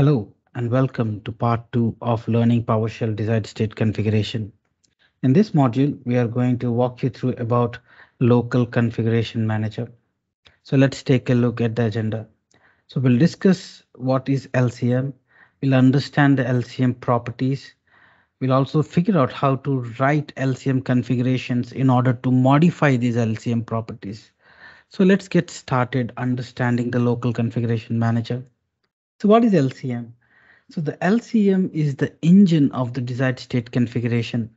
Hello and welcome to part two of learning PowerShell desired state configuration. In this module, we are going to walk you through about local configuration manager. So let's take a look at the agenda. So we'll discuss what is LCM. We'll understand the LCM properties. We'll also figure out how to write LCM configurations in order to modify these LCM properties. So let's get started understanding the local configuration manager. So what is LCM? So the LCM is the engine of the desired state configuration,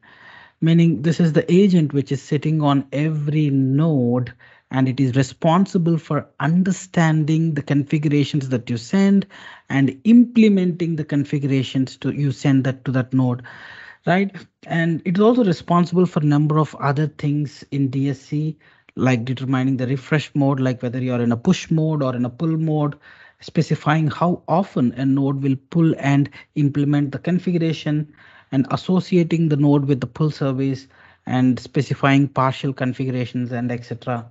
meaning this is the agent which is sitting on every node and it is responsible for understanding the configurations that you send and implementing the configurations to you send that to that node right and it's also responsible for a number of other things in dsc like determining the refresh mode like whether you're in a push mode or in a pull mode specifying how often a node will pull and implement the configuration and associating the node with the pull service and specifying partial configurations and etc.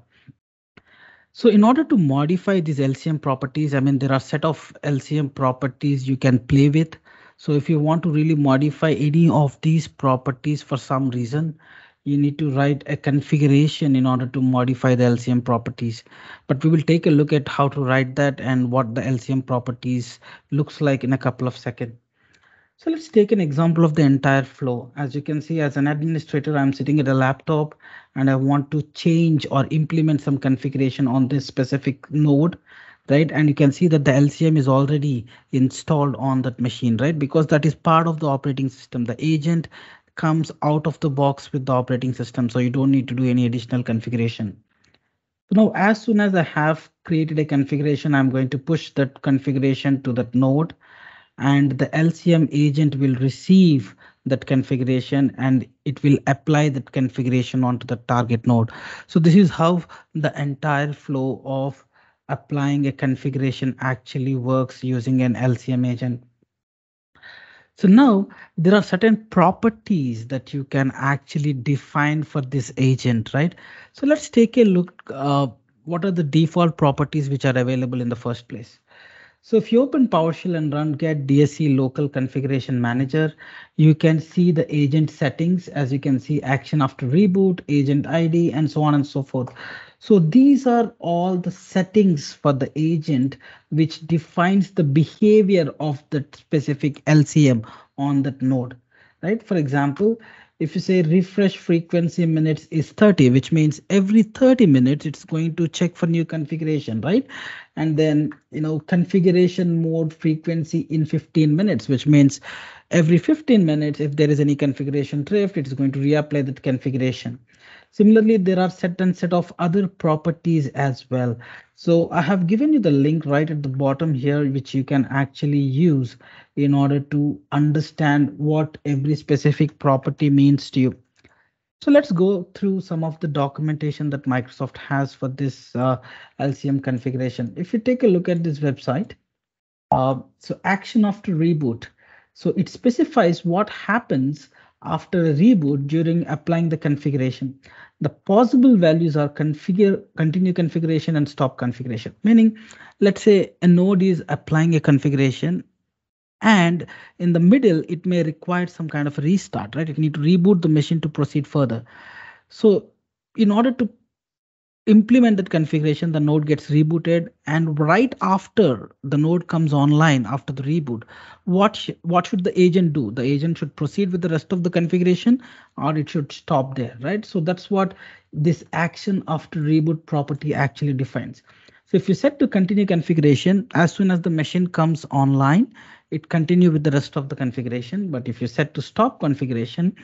So in order to modify these LCM properties, I mean, there are set of LCM properties you can play with. So if you want to really modify any of these properties for some reason, you need to write a configuration in order to modify the LCM properties. But we will take a look at how to write that and what the LCM properties looks like in a couple of seconds. So let's take an example of the entire flow. As you can see, as an administrator, I'm sitting at a laptop and I want to change or implement some configuration on this specific node, right? And you can see that the LCM is already installed on that machine, right? Because that is part of the operating system. The agent comes out of the box with the operating system, so you don't need to do any additional configuration. So now, as soon as I have created a configuration, I'm going to push that configuration to that node and the LCM agent will receive that configuration and it will apply that configuration onto the target node. So this is how the entire flow of applying a configuration actually works using an LCM agent. So now there are certain properties that you can actually define for this agent, right? So let's take a look. Uh, what are the default properties which are available in the first place? So if you open PowerShell and run get DSC local configuration manager, you can see the agent settings as you can see action after reboot, agent ID, and so on and so forth. So these are all the settings for the agent which defines the behavior of that specific LCM on that node, right? For example, if you say refresh frequency minutes is 30 which means every 30 minutes it's going to check for new configuration right? And then you know configuration mode frequency in 15 minutes which means every 15 minutes if there is any configuration drift it's going to reapply that configuration Similarly, there are certain set of other properties as well. So I have given you the link right at the bottom here, which you can actually use in order to understand what every specific property means to you. So let's go through some of the documentation that Microsoft has for this uh, LCM configuration. If you take a look at this website, uh, so action after reboot. So it specifies what happens after a reboot during applying the configuration. The possible values are configure, continue configuration and stop configuration. Meaning, let's say a node is applying a configuration and in the middle, it may require some kind of restart, right? It need to reboot the machine to proceed further. So in order to implement that configuration, the node gets rebooted. And right after the node comes online after the reboot, what, sh what should the agent do? The agent should proceed with the rest of the configuration or it should stop there, right? So that's what this action after reboot property actually defines. So if you set to continue configuration, as soon as the machine comes online, it continue with the rest of the configuration. But if you set to stop configuration,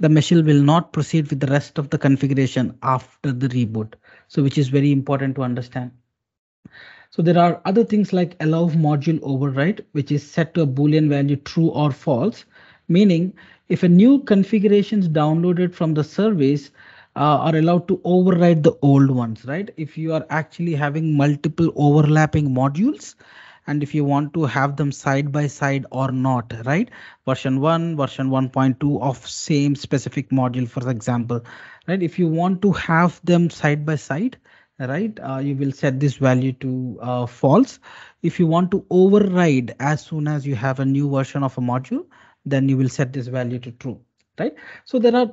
the machine will not proceed with the rest of the configuration after the reboot. So which is very important to understand. So there are other things like allow module override, which is set to a Boolean value true or false, meaning if a new configuration is downloaded from the service, uh, are allowed to override the old ones, right? If you are actually having multiple overlapping modules, and if you want to have them side by side or not, right? Version 1, version 1.2 of same specific module, for example, right? If you want to have them side by side, right? Uh, you will set this value to uh, false. If you want to override as soon as you have a new version of a module, then you will set this value to true, right? So there are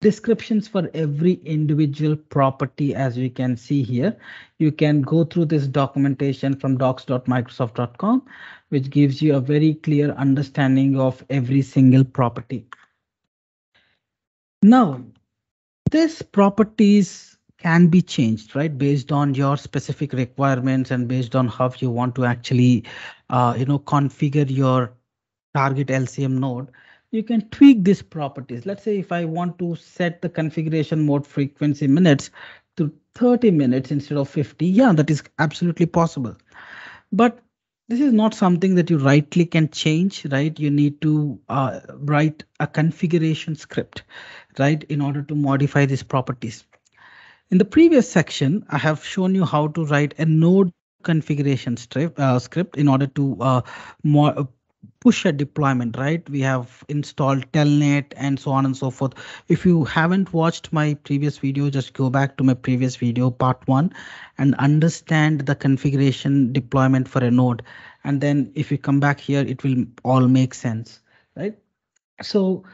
descriptions for every individual property as we can see here. You can go through this documentation from docs.microsoft.com, which gives you a very clear understanding of every single property. Now, this properties can be changed, right? Based on your specific requirements and based on how you want to actually, uh, you know, configure your target LCM node, you can tweak these properties. Let's say if I want to set the configuration mode frequency minutes to 30 minutes instead of 50, yeah, that is absolutely possible. But this is not something that you rightly can change, right? You need to uh, write a configuration script, right, in order to modify these properties. In the previous section, I have shown you how to write a node configuration strip, uh, script in order to uh, more, push a deployment, right? We have installed telnet and so on and so forth. If you haven't watched my previous video, just go back to my previous video, part one, and understand the configuration deployment for a node. And then if you come back here, it will all make sense, right? So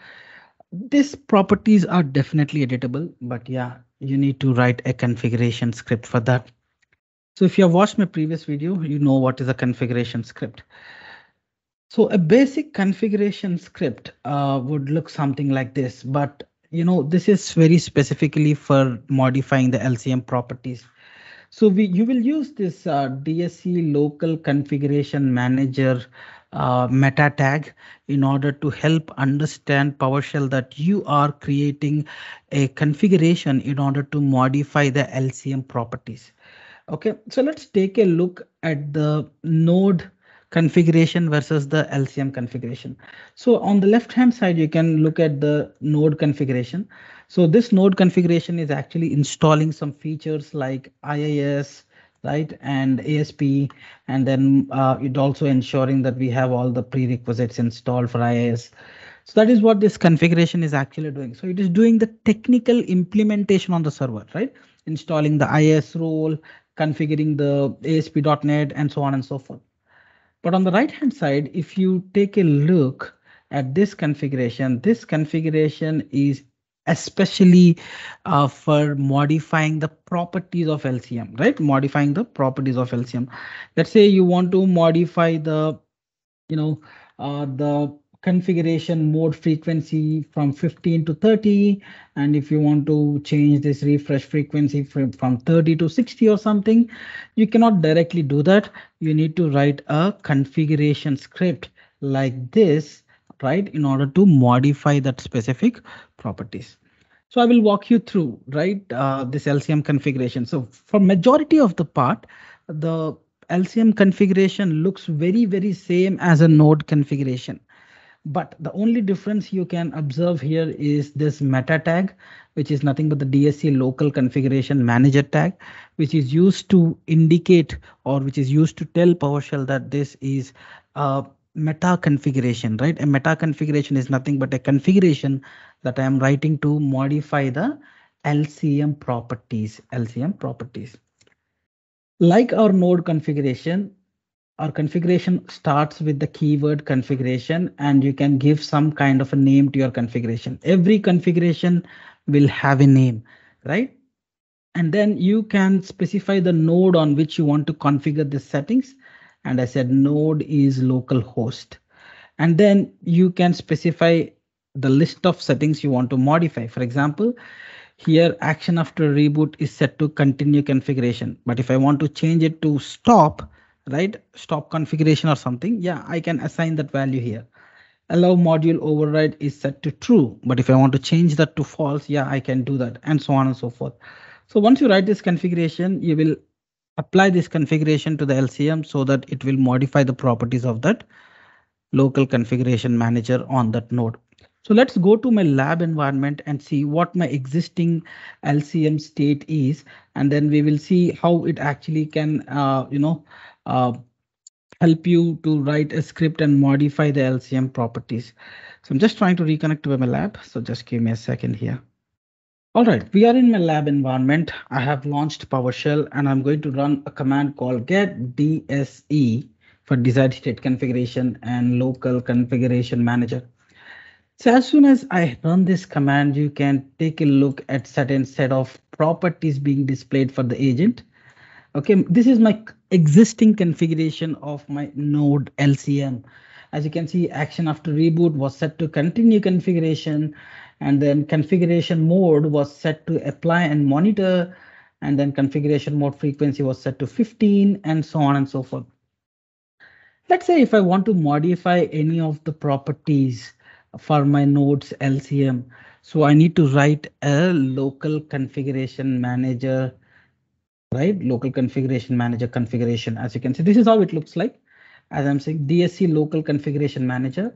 these properties are definitely editable, but yeah, you need to write a configuration script for that. So if you have watched my previous video, you know what is a configuration script. So a basic configuration script uh, would look something like this, but you know, this is very specifically for modifying the LCM properties. So we you will use this uh, DSC local configuration manager uh, meta tag in order to help understand PowerShell that you are creating a configuration in order to modify the LCM properties. Okay, so let's take a look at the node configuration versus the LCM configuration. So on the left hand side, you can look at the node configuration. So this node configuration is actually installing some features like IIS, right? And ASP, and then uh, it also ensuring that we have all the prerequisites installed for IIS. So that is what this configuration is actually doing. So it is doing the technical implementation on the server, right? Installing the IIS role, configuring the ASP.NET, and so on and so forth. But on the right hand side, if you take a look at this configuration, this configuration is especially uh, for modifying the properties of LCM, right? Modifying the properties of LCM. Let's say you want to modify the, you know, uh, the configuration mode frequency from 15 to 30. And if you want to change this refresh frequency from, from 30 to 60 or something, you cannot directly do that. You need to write a configuration script like this right, in order to modify that specific properties. So I will walk you through, right, uh, this LCM configuration. So for majority of the part, the LCM configuration looks very, very same as a node configuration. But the only difference you can observe here is this meta tag, which is nothing but the DSC local configuration manager tag, which is used to indicate or which is used to tell PowerShell that this is a meta configuration, right? A meta configuration is nothing but a configuration that I am writing to modify the LCM properties, LCM properties. Like our node configuration, our configuration starts with the keyword configuration and you can give some kind of a name to your configuration. Every configuration will have a name, right? And then you can specify the node on which you want to configure the settings and I said node is local host. And then you can specify the list of settings you want to modify. For example, here action after reboot is set to continue configuration. But if I want to change it to stop, right, stop configuration or something, yeah, I can assign that value here. Allow module override is set to true. But if I want to change that to false, yeah, I can do that and so on and so forth. So once you write this configuration, you will apply this configuration to the LCM so that it will modify the properties of that local configuration manager on that node. So let's go to my lab environment and see what my existing LCM state is, and then we will see how it actually can, uh, you know, Uh, help you to write a script and modify the LCM properties. So I'm just trying to reconnect to my lab. So just give me a second here. All right, we are in my lab environment. I have launched PowerShell and I'm going to run a command called get DSC for desired state configuration and local configuration manager. So as soon as I run this command, you can take a look at certain set of properties being displayed for the agent. Okay, this is my existing configuration of my node LCM. As you can see, action after reboot was set to continue configuration and then configuration mode was set to apply and monitor and then configuration mode frequency was set to 15 and so on and so forth. Let's say if I want to modify any of the properties for my nodes LCM, so I need to write a local configuration manager, right? Local configuration manager configuration. As you can see, this is how it looks like. As I'm saying, DSC local configuration manager.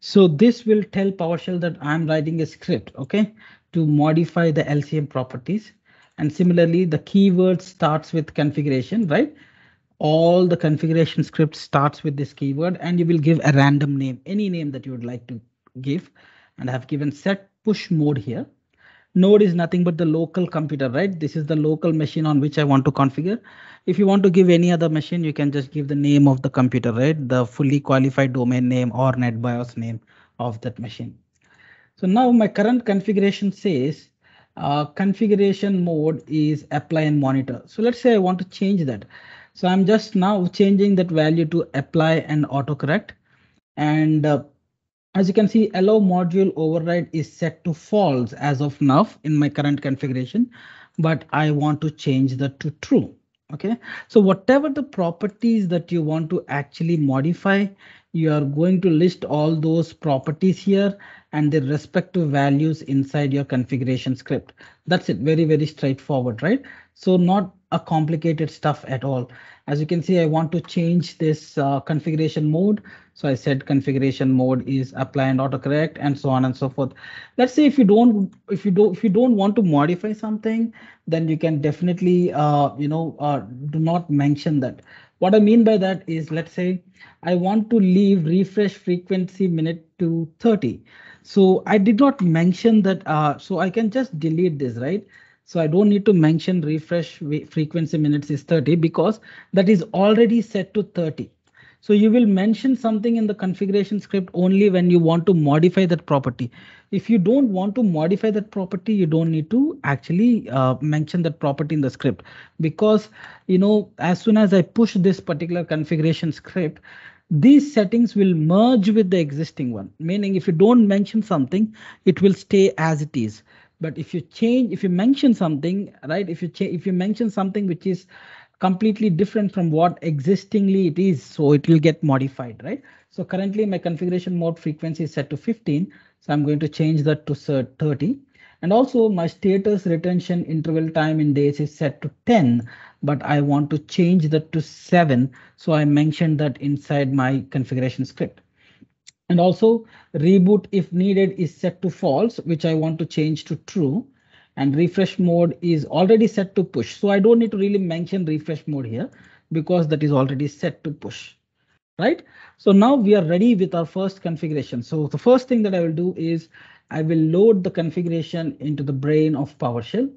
So this will tell PowerShell that I'm writing a script, okay, to modify the LCM properties. And similarly, the keyword starts with configuration, right? All the configuration script starts with this keyword and you will give a random name, any name that you would like to give. And I have given set push mode here. Node is nothing but the local computer, right? This is the local machine on which I want to configure. If you want to give any other machine, you can just give the name of the computer, right? The fully qualified domain name or NetBIOS name of that machine. So now my current configuration says uh, configuration mode is apply and monitor. So let's say I want to change that. So I'm just now changing that value to apply and autocorrect. And uh, as you can see, allow module override is set to false as of now in my current configuration, but I want to change that to true. Okay, so whatever the properties that you want to actually modify, you are going to list all those properties here and the respective values inside your configuration script. That's it. Very, very straightforward, right? So not a complicated stuff at all. As you can see, I want to change this uh, configuration mode. So I said configuration mode is apply and autocorrect and so on and so forth. Let's say if you don't if you don't if you don't want to modify something, then you can definitely uh, you know uh, do not mention that. What I mean by that is let's say I want to leave refresh frequency minute to 30. So I did not mention that. Uh, so I can just delete this, right? So I don't need to mention refresh frequency minutes is 30 because that is already set to 30. So you will mention something in the configuration script only when you want to modify that property. If you don't want to modify that property, you don't need to actually uh, mention that property in the script because, you know, as soon as I push this particular configuration script, these settings will merge with the existing one, meaning if you don't mention something, it will stay as it is but if you change if you mention something right if you change if you mention something which is completely different from what existingly it is so it will get modified right? So currently my configuration mode frequency is set to 15 so i'm going to change that to 30 and also my status retention interval time in days is set to 10 but i want to change that to 7 so i mentioned that inside my configuration script and also reboot if needed is set to false, which I want to change to true. And refresh mode is already set to push. So I don't need to really mention refresh mode here because that is already set to push. Right. So now we are ready with our first configuration. So the first thing that I will do is I will load the configuration into the brain of PowerShell.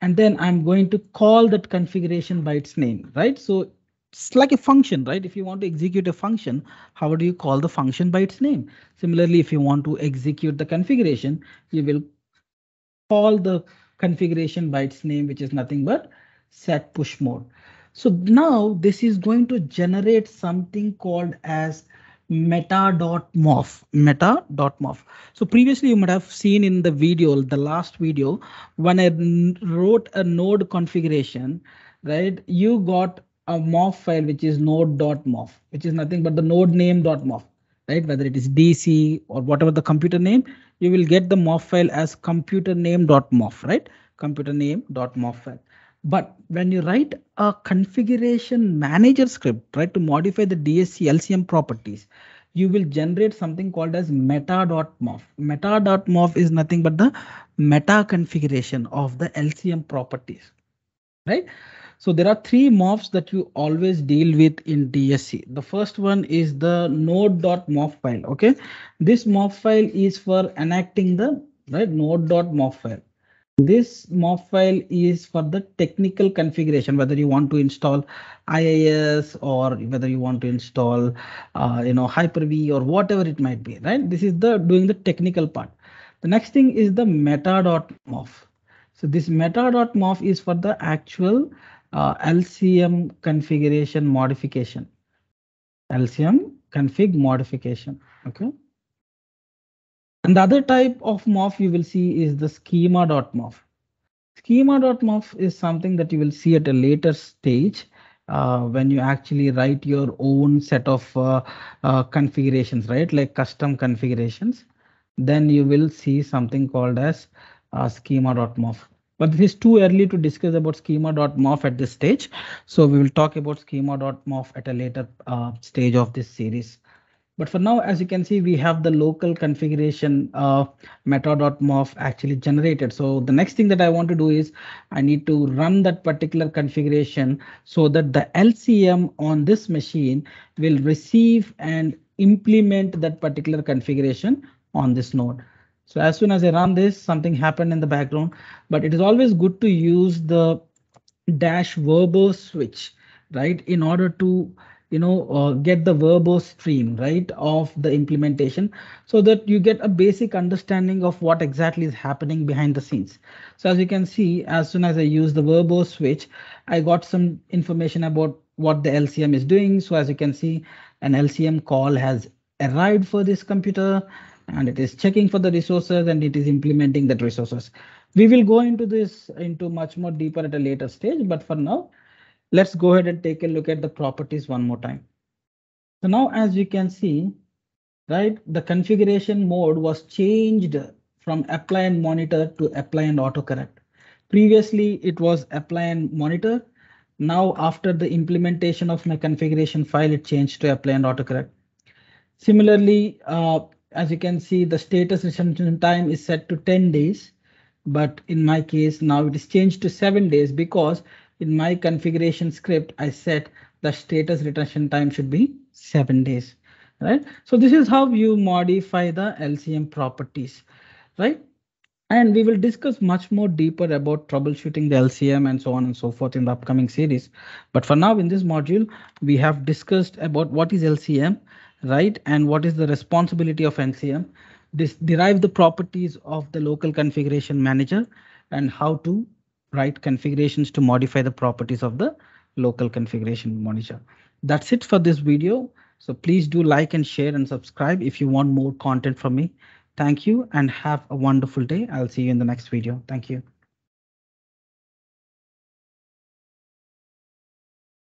And then I'm going to call that configuration by its name, right? So it's like a function, right? If you want to execute a function, how do you call the function by its name? Similarly, if you want to execute the configuration, you will call the configuration by its name, which is nothing but set push mode. So now this is going to generate something called as meta.mof meta.mof so previously you might have seen in the video the last video when i wrote a node configuration right you got a mof file which is node.mof, which is nothing but the node name.mof, right? Whether it is DC or whatever the computer name, you will get the mof file as computer name.mof, right? Computer name.mof file. But when you write a configuration manager script, right, to modify the DSC LCM properties, you will generate something called as meta.mof. Meta.mof is nothing but the meta configuration of the LCM properties, right? So there are three mofs that you always deal with in DSC. The first one is the node.mof file. Okay, this mof file is for enacting the right node.mof file. This MOF file is for the technical configuration, whether you want to install IIS or whether you want to install, uh, you know, Hyper-V or whatever it might be, right? This is the doing the technical part. The next thing is the meta.mof. So this meta.mof is for the actual uh, LCM configuration modification. LCM config modification, okay? And the other type of MOF you will see is the schema.mof. Schema.mof is something that you will see at a later stage uh, when you actually write your own set of uh, uh, configurations, right? Like custom configurations. Then you will see something called as uh, schema.mof. But it is too early to discuss about schema.mof at this stage. So we will talk about schema.mof at a later uh, stage of this series. But for now, as you can see, we have the local configuration uh, meta.mof actually generated. So the next thing that I want to do is I need to run that particular configuration so that the LCM on this machine will receive and implement that particular configuration on this node. So as soon as I run this, something happened in the background, but it is always good to use the dash verbose switch, right, in order to you know, uh, get the verbose stream, right, of the implementation so that you get a basic understanding of what exactly is happening behind the scenes. So as you can see, as soon as I use the verbose switch, I got some information about what the LCM is doing. So as you can see, an LCM call has arrived for this computer and it is checking for the resources and it is implementing that resources. We will go into this into much more deeper at a later stage, but for now, Let's go ahead and take a look at the properties one more time. So now as you can see, right, the configuration mode was changed from apply and monitor to apply and autocorrect. Previously, it was apply and monitor. Now, after the implementation of my configuration file, it changed to apply and autocorrect. Similarly, uh, as you can see, the status retention time is set to 10 days. But in my case, now it is changed to seven days because in my configuration script, I set the status retention time should be seven days, right? So this is how you modify the LCM properties, right? And we will discuss much more deeper about troubleshooting the LCM and so on and so forth in the upcoming series. But for now, in this module, we have discussed about what is LCM, right? And what is the responsibility of LCM? this derive the properties of the local configuration manager and how to write configurations to modify the properties of the local configuration manager. That's it for this video. So please do like and share and subscribe if you want more content from me. Thank you and have a wonderful day. I'll see you in the next video. Thank you.